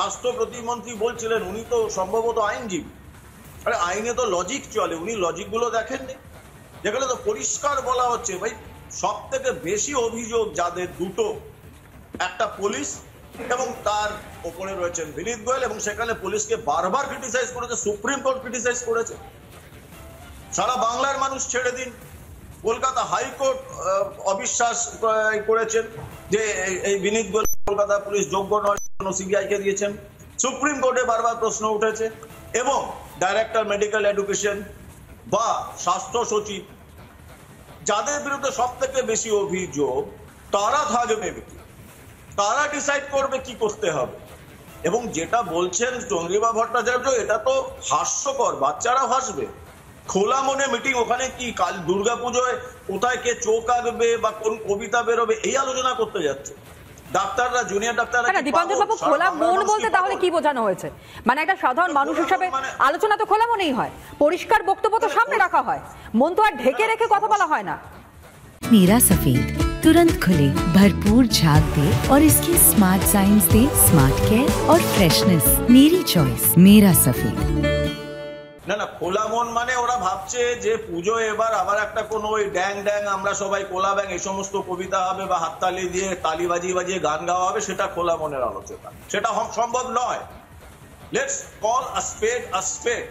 স্বাস্থ্য প্রতিমন্ত্রী বলছিলেন, উনি তো সম্ভবত আইনজীবী। আরে, আইনে তো লজিক চলে, উনি লজিকগুলো দেখেননি। যেখানে তো পরিষ্কার বলা হচ্ছে, ভাই সব থেকে বেশি অভিযোগ যাদের দুটো, একটা পুলিশ এবং তার ওপরে রয়েছেন বিনীত গোয়েল এবং সেখানে পুলিশকে বারবার ক্রিটিসাইজ করেছে, সুপ্রিম কোর্ট ক্রিটিসাইজ করেছে। সারা বাংলার মানুষ ছেড়ে দিন। কলকাতা হাইকোর্ট অবিশ্বাস করেছেন যে এই বিনীত গোয়েল কলকাতা পুলিশ যোগ্য নয় দিয়েছেন? সুপ্রিম কোর্টে বারবার প্রশ্ন উঠেছে এবং ডাইরেক্টর মেডিকেল এডুকেশন বা স্বাস্থ্য সচিব, যাদের বিরুদ্ধে সব থেকে বেশি অভিযোগ, তারা থাকবে তারা ডিসাইড করবে কি করতে হবে। এবং যেটা বলছেন চন্দ্রিমা ভট্টাচার্য, এটা তো হাস্যকর, বাচ্চারা হাসবে। খোলা মনে মিটিং ওখানে কি কাল দুর্গাপুজোয় কোথায় কে চোখ আঁকবে বা কোন কবিতা বেরোবে, এই আলোচনা করতে যাচ্ছে। ডাক্তাররা জুনিয়র ডাক্তাররা না কি দীপাঞ্জন পাগল? বাবু সারা খোলা বাংলার মন মানুষ বলতে তাহলে পাগল? কি বোঝানো হয়েছে মানে একটা সাধারণ মানুষ খোলা হিসাবে মন মানে- আলোচনা তো খোলা মনেই হয় পরিষ্কার বক্তব্য তো সামনে রাখা হয় মন তো আর ঢেকে রেখে কথা বলা হয় না नीरा सफेद तुरंत खुले भरपूर झाग दे और इसकी स्मार्ट साइंस दे स्मार्ट केयर और फ्रेशनेस मेरी चॉइस मेरा सफेद না না, খোলা মন মানে ওরা ভাবছে যে পুজো এবার আবার একটা কোন ওই ড্যাং ড্যাং, আমরা সবাই কোলা ব্যাং এই সমস্ত কবিতা হবে বা হাততালি দিয়ে তালি বাজিয়ে বাজিয়ে গান গাওয়া হবে, সেটা খোলা মনের আলোচনা। সেটা সম্ভব নয়। লেটস কল আ স্পেড আ স্পেড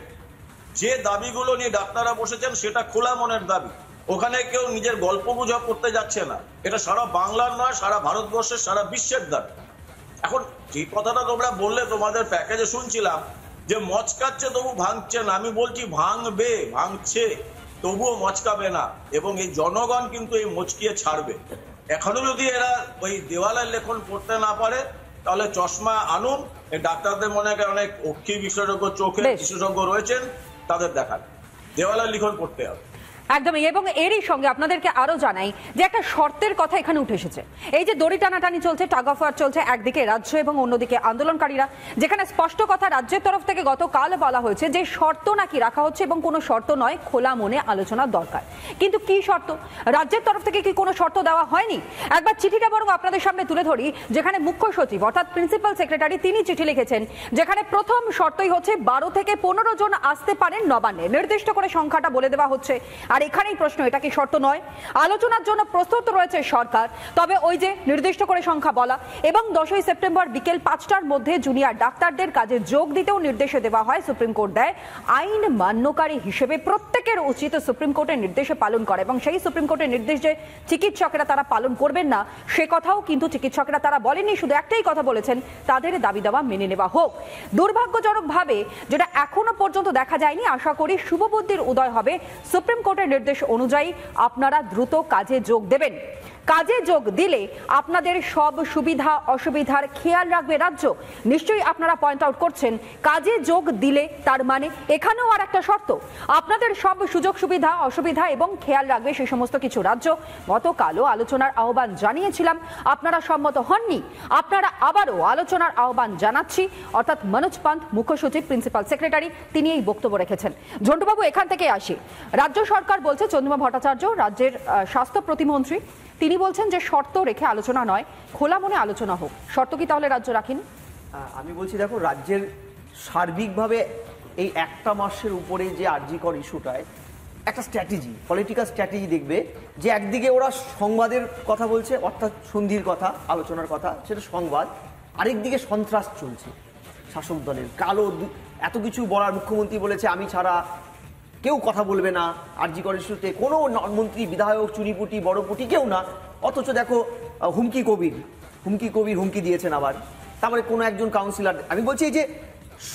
যে দাবিগুলো নিয়ে ডাক্তাররা বসেছেন, সেটা খোলা মনের দাবি। ওখানে কেউ নিজের গল্প গুজব করতে যাচ্ছে না। এটা সারা বাংলার নয়, সারা ভারতবর্ষের, সারা বিশ্বের দাবি। এখন যে কথাটা তোমরা বললে, তোমাদের প্যাকেজে শুনছিলাম যে মচকাচ্ছে তবু ভাঙছে না। আমি বলছি ভাঙবে ভাঙছে তবুও মচকাবে না। এবং এই জনগণ কিন্তু এই মচকিয়ে ছাড়বে। এখনও যদি এরা ওই দেওয়ালের লেখন পড়তে না পারে তাহলে চশমা আনুন। এই ডাক্তারদের মনে হয় অনেক অক্ষি বিশেষজ্ঞ চোখে বেশ। বিশেষজ্ঞ রয়েছেন তাদের দেখান। দেওয়ালের লিখন পড়তে হবে। একদমই এবং এরই সঙ্গে আপনাদেরকে আরও জানাই যে একটা শর্তের কথা এখানে উঠে এসেছে। এই যে দড়ি টানাটানি চলছে টাগ অফ চলছে একদিকে রাজ্য এবং অন্যদিকে আন্দোলনকারীরা, যেখানে স্পষ্ট কথা রাজ্যের তরফ থেকে গতকাল বলা হয়েছে যে শর্ত নাকি রাখা হচ্ছে এবং কোনো শর্ত নয়, খোলা মনে আলোচনা দরকার। কিন্তু কি শর্ত? রাজ্যের তরফ থেকে কি কোনো শর্ত দেওয়া হয়নি? একবার চিঠিটা বরং আপনাদের সামনে তুলে ধরি, যেখানে মুখ্য সচিব অর্থাৎ প্রিন্সিপাল সেক্রেটারি তিনি চিঠি লিখেছেন, যেখানে প্রথম শর্তই হচ্ছে বারো থেকে পনেরো জন আসতে পারেন নবান্নে। নির্দিষ্ট করে সংখ্যাটা বলে দেওয়া হচ্ছে। আর এখানেই প্রশ্ন, এটা কি শর্ত নয়? আলোচনার জন্য প্রস্তুত রয়েছে সরকার। তবে ওই যে নির্দিষ্ট করে সংখ্যা বলা, এবং দশই সেপ্টেম্বর বিকেল পাঁচটার মধ্যে জুনিয়র ডাক্তারদের কাজে যোগ দিতেও নির্দেশে দেওয়া হয় সুপ্রিম কোর্ট দেয়। আইন মান্যকারী হিসেবে প্রত্যেকের উচিত সুপ্রিম কোর্টের নির্দেশে পালন করা, এবং সেই সুপ্রিম কোর্টের নির্দেশ যে চিকিৎসকেরা তারা পালন করবেন না, সে কথাও কিন্তু চিকিৎসকেরা তারা বলেননি, শুধু একটাই কথা বলেছেন, তাদের দাবি দাওয়া মেনে নেওয়া হোক। দুর্ভাগ্যজনকভাবে, যেটা এখনও পর্যন্ত দেখা যায়নি, আশা করি শুভবুদ্ধির উদয় হবে সুপ্রিম কোর্টের নির্দেশ অনুযায়ী আপনারা দ্রুত কাজে যোগ দেবেন। কাজে যোগ দিলে আপনাদের সব সুবিধা, অসুবিধার খেয়াল রাখবে রাজ্য। নিশ্চয়ই আপনারা পয়েন্ট আউট করছেন, কাজে যোগ দিলে তার মানে এখানেও আর একটা শর্ত। আপনাদের সব সুযোগ সুবিধা, অসুবিধা এবং খেয়াল রাখবে সেই সমস্ত কিছু রাজ্য। গতকালও আলোচনার আহ্বান জানিয়েছিলাম, আপনারা সম্মত হননি। আপনারা আবারও আলোচনার আহ্বান জানাচ্ছি, অর্থাৎ মনোজ পান্ত মুখ্য সচিব প্রিন্সিপাল সেক্রেটারি, তিনি এই বক্তব্য রেখেছেন। ঝন্টুবাবু, এখান থেকে আসি। রাজ্য সরকার বলছে, চন্দ্রিমা ভট্টাচার্য, রাজ্যের স্বাস্থ্য প্রতিমন্ত্রী। তিনি বলছেন যে শর্ত রেখে আলোচনা নয়, খোলা মনে আলোচনা হোক। শর্ত কি তাহলে রাজ্য রাখেন? আমি বলছি, দেখো, রাজ্যের সার্বিকভাবে এই একটা মাসের উপরে যে আর্জিকর ইস্যুটায় একটা স্ট্র্যাটেজি, পলিটিক্যাল স্ট্র্যাটেজি দেখবে যে একদিকে ওরা সংবাদের কথা বলছে, অর্থাৎ সন্ধির কথা, আলোচনার কথা, সেটা সংবাদ। আরেকদিকে সন্ত্রাস চলছে, শাসক দলের। কালো এত কিছু বলার মুখ্যমন্ত্রী বলেছে, আমি ছাড়া কেউ কথা বলবে না। আরজিকর ইস্যুতে কোনো মন্ত্রী, বিধায়ক চুরিপুটি বড়পুটি কেউ না। অথচ দেখো হুমকি কবির। হুমকি কবির হুমকি দিয়েছেন আবার। তারপরে কোনো একজন কাউন্সিলর আমি বলছি যে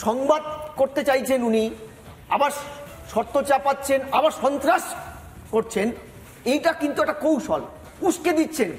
সংবাদ করতে চাইছেন উনি, আবার শর্ত চাপাচ্ছেন, আবার সন্ত্রাস করছেন, এইটা কিন্তু একটা কৌশল। উস্কে দিচ্ছেন,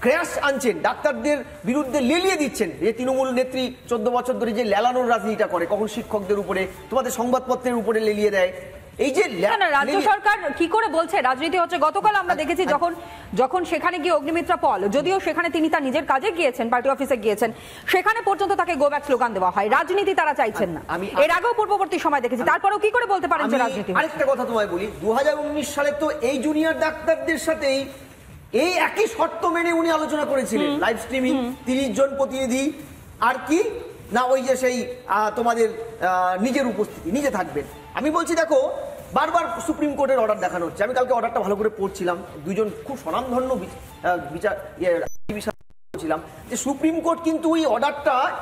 ক্র্যাশ আনছেন, ডাক্তারদের বিরুদ্ধে লেলিয়ে দিচ্ছেন। যে তৃণমূল নেত্রী চোদ্দ বছর ধরে যে লেলানোর রাজনীতিটা করে, কখন শিক্ষকদের উপরে, তোমাদের সংবাদপত্রের উপরে লেলিয়ে দেয়। এই যে রাজ্য সরকার কি করে বলছে? রাজনীতি হচ্ছে গতকাল আমরা দেখেছি যখন যখন সেখানে গিয়ে অগ্নিমিত্রা পল যদিও সেখানে তিনি তার নিজের কাজে গিয়েছেন পার্টি অফিসে গিয়েছেন সেখানে পর্যন্ত তাকে গো ব্যাক স্লোগান দেওয়া হয়। রাজনীতি তারা চাইছেন না। আমি- এর আগেও পূর্ববর্তী সময় দেখেছি। তারপরেও কি করে বলতে পারেন যে রাজনীতি? আরেকটা কথা তোমায় বলি। দু হাজার উনিশ সালে তো এই জুনিয়র ডাক্তারদের সাথেই এই একই শর্ত মেনে উনি আলোচনা করেছিলেন। লাইভ স্ট্রিমিং তিরিশ জন প্রতিনিধি। আর কি? না ওই যে সেই তোমাদের আহ, নিজের উপস্থিতি নিজে থাকবেন। আমি বলছি দেখো বারবার সুপ্রিম কোর্টের অর্ডার দেখানো হচ্ছে। আমি কালকে অর্ডারটা ভালো করে পড়ছিলাম। দুজন খুব স্বনামধন্য বিচ- বিচার ইয়ে, বলছিলাম যে সুপ্রিম কোর্ট কিন্তু ওই অর্ডারটা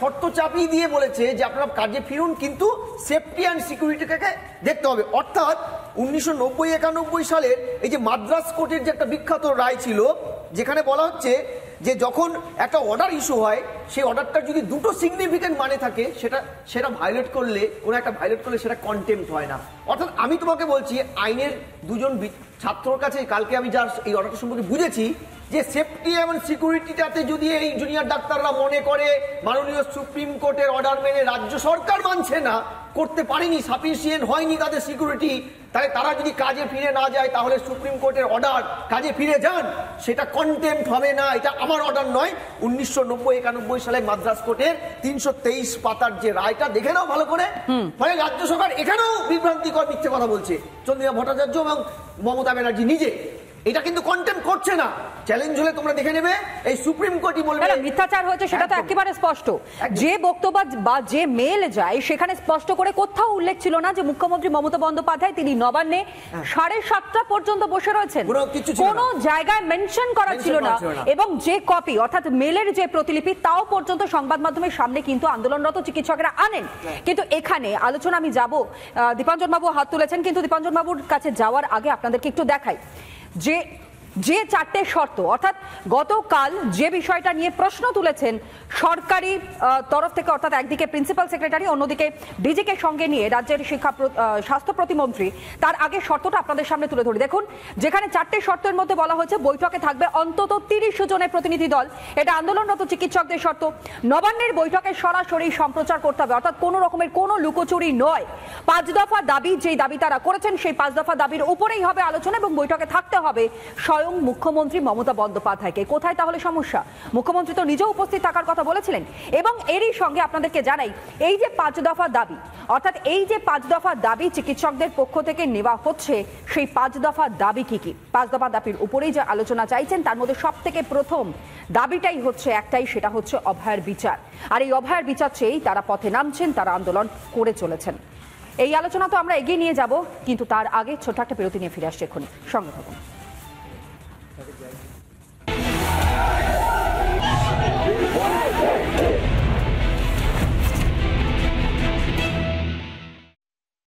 শর্ত চাপিয়ে দিয়ে বলেছে যে আপনারা কাজে ফিরুন কিন্তু সেফটি অ্যান্ড সিকিউরিটিকে দেখতে হবে। অর্থাৎ উনিশশো নব্বই একানব্বই সালের এই যে মাদ্রাস কোর্টের যে একটা বিখ্যাত রায় ছিল যেখানে বলা হচ্ছে যে যখন একটা অর্ডার ইস্যু হয়, সেই অর্ডারটার যদি দুটো সিগনিফিকেন্ট মানে থাকে, সেটা সেটা ভায়োলেট করলে, কোনো একটা ভায়োলেট করলে সেটা কন্টেম্প হয় না। অর্থাৎ আমি তোমাকে বলছি, আইনের দুজন ছাত্রর কাছে কালকে আমি যার এই অর্ডারটা সম্পর্কে বুঝেছি, যে সেফটি এবং সিকিউরিটিটাতে যদি এই জুনিয়র ডাক্তাররা মনে করে, মাননীয় সুপ্রিম কোর্টের অর্ডার মেনে রাজ্য সরকার মানছে না করতে পারেনি সাফিসিয়েন্ট হয়নি তাদের সিকিউরিটি তাই তারা যদি কাজে ফিরে না যায় তাহলে সুপ্রিম কোর্টের অর্ডার কাজে ফিরে যান। সেটা কন্টেম্প হবে না এটা আমার অর্ডার নয়। উনিশশো নব্বই একানব্বই সালে মাদ্রাস কোর্টের তিনশো তেইশ পাতার যে রায়টা দেখে নাও ভালো করে। ফলে রাজ্য সরকার এখানেও বিভ্রান্তিকর মিথ্যে কথা বলছে। চন্দ্রিমা ভট্টাচার্য এবং মমতা ব্যানার্জি নিজে। এটা কিন্তু কন্টেম্প করছে না। চ্যালেঞ্জ হলে তোমরা দেখে নেবে এই সুপ্রিম কোর্টই বলবে না, মিথ্যাচার হয়েছে সেটা তো একেবারে স্পষ্ট। যে বক্তব্য বা যে মেল যায় সেখানে স্পষ্ট করে কোথাও উল্লেখ ছিল না যে মুখ্যমন্ত্রী মমতা বন্দ্যোপাধ্যায় তিনি নবান্নে সাড়ে সাতটা পর্যন্ত বসে রয়েছেন। কোনো জায়গায় মেনশন করা ছিল না। ছিল না। এবং যে কপি অর্থাৎ মেলের যে প্রতিলিপি তাও পর্যন্ত সংবাদ মাধ্যমের সামনে কিন্তু আন্দোলনরত চিকিৎসকেরা আনেন। কিন্তু এখানে আলোচনা আমি যাব। দীপাঞ্জন বাবু হাত তুলেছেন কিন্তু দীপাঞ্জন বাবুর কাছে যাওয়ার আগে আপনাদেরকে একটু দেখাই। যে যে চারটে শর্ত, অর্থাৎ গতকাল যে বিষয়টা নিয়ে প্রশ্ন তুলেছেন সরকারি তরফ থেকে, অর্থাৎ একদিকে প্রিন্সিপাল সেক্রেটারি, অন্যদিকে ডিজিকে সঙ্গে নিয়ে রাজ্যের শিক্ষা স্বাস্থ্য প্রতিমন্ত্রী, তার আগে শর্তটা আপনাদের সামনে তুলে ধরি। দেখুন, যেখানে চারটে শর্তের মধ্যে বলা হয়েছে, বৈঠকে থাকবে অন্তত তিরিশ জনের প্রতিনিধি দল। এটা আন্দোলনরত চিকিৎসকদের শর্ত। নবান্নের বৈঠকে সরাসরি সম্প্রচার করতে হবে, অর্থাৎ কোনো রকমের কোনো লুকোচুরি নয়। পাঁচ দফা দাবি, যেই দাবি তারা করেছেন, সেই পাঁচ দফা দাবির উপরেই হবে আলোচনা এবং বৈঠকে থাকতে হবে স্বয়ং মুখ্যমন্ত্রী মমতা বন্দ্যোপাধ্যায়কে। কোথায় তাহলে সমস্যা? মুখ্যমন্ত্রী তো নিজেও উপস্থিত থাকার কথা বলেছিলেন। এবং এরই সঙ্গে আপনাদেরকে জানাই, এই যে পাঁচ দফা দাবি, অর্থাৎ এই যে পাঁচ দফা দাবি চিকিৎসকদের পক্ষ থেকে নেওয়া হচ্ছে, সেই পাঁচ দফা দাবি কি কি? পাঁচ দফা দাবির উপরেই যে আলোচনা চাইছেন, তার মধ্যে সব থেকে প্রথম দাবিটাই হচ্ছে একটাই, সেটা হচ্ছে অভয়ের বিচার। আর এই অভয়ের বিচার চেয়েই তারা পথে নামছেন, তারা আন্দোলন করে চলেছেন। এই আলোচনা তো আমরা এগিয়ে নিয়ে যাব, কিন্তু তার আগে ছোট্ট একটা বিরতি নিয়ে ফিরে আসছে এক্ষুনি। সঙ্গে থাকুন। Have a great day.